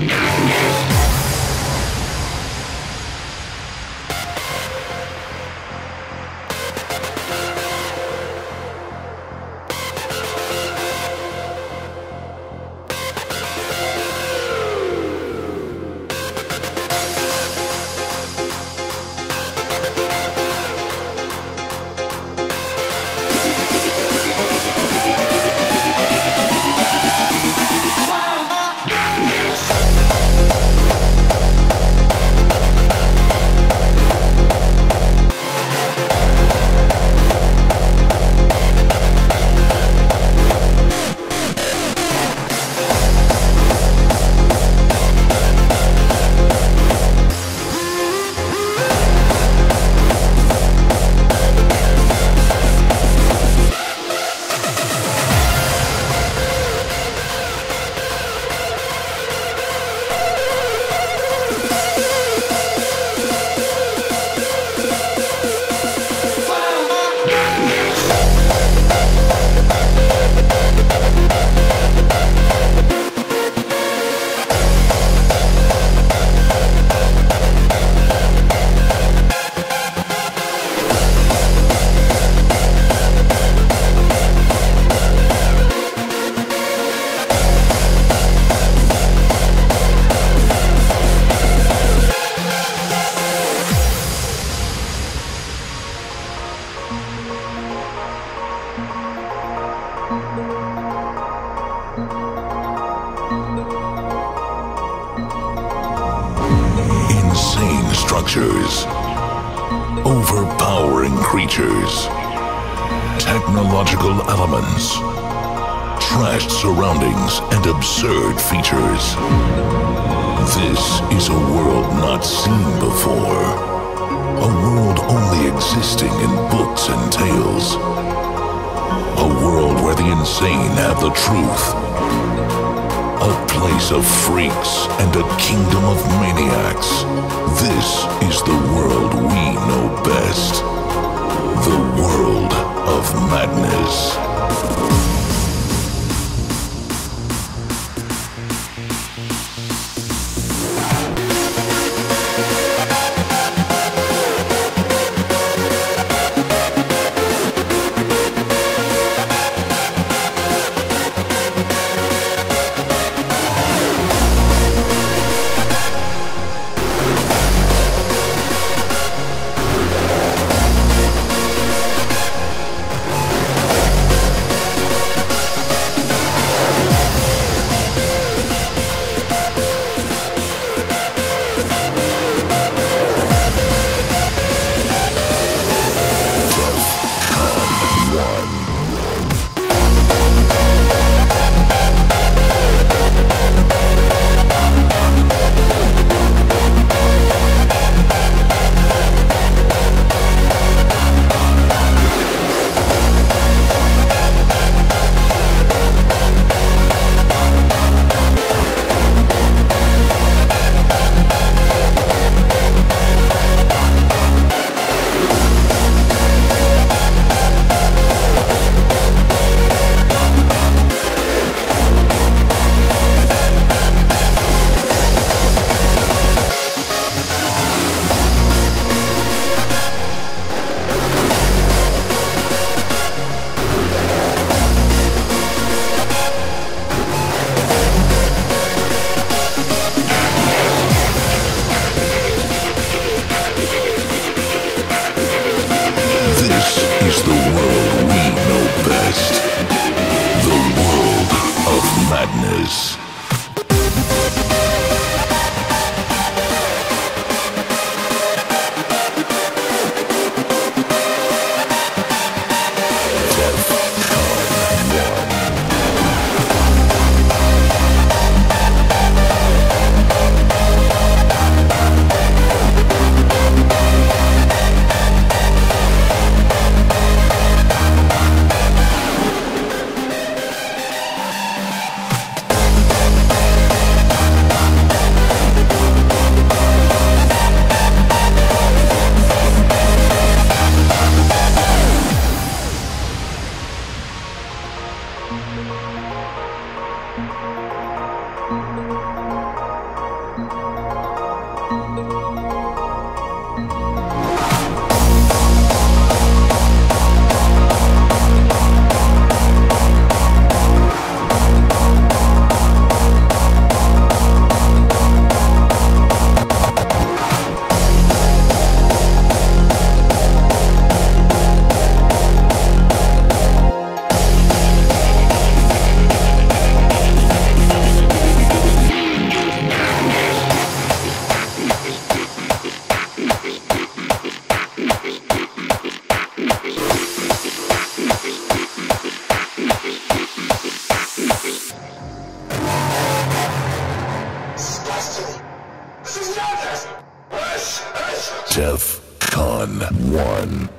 Yeah. Structures, overpowering creatures, technological elements, trashed surroundings, and absurd features. This is a world not seen before. A world only existing in books and tales. A world where the insane have the truth a place of freaks and a kingdom of maniacs. This is the world we know best. The world of madness. madness. DEF CON 1.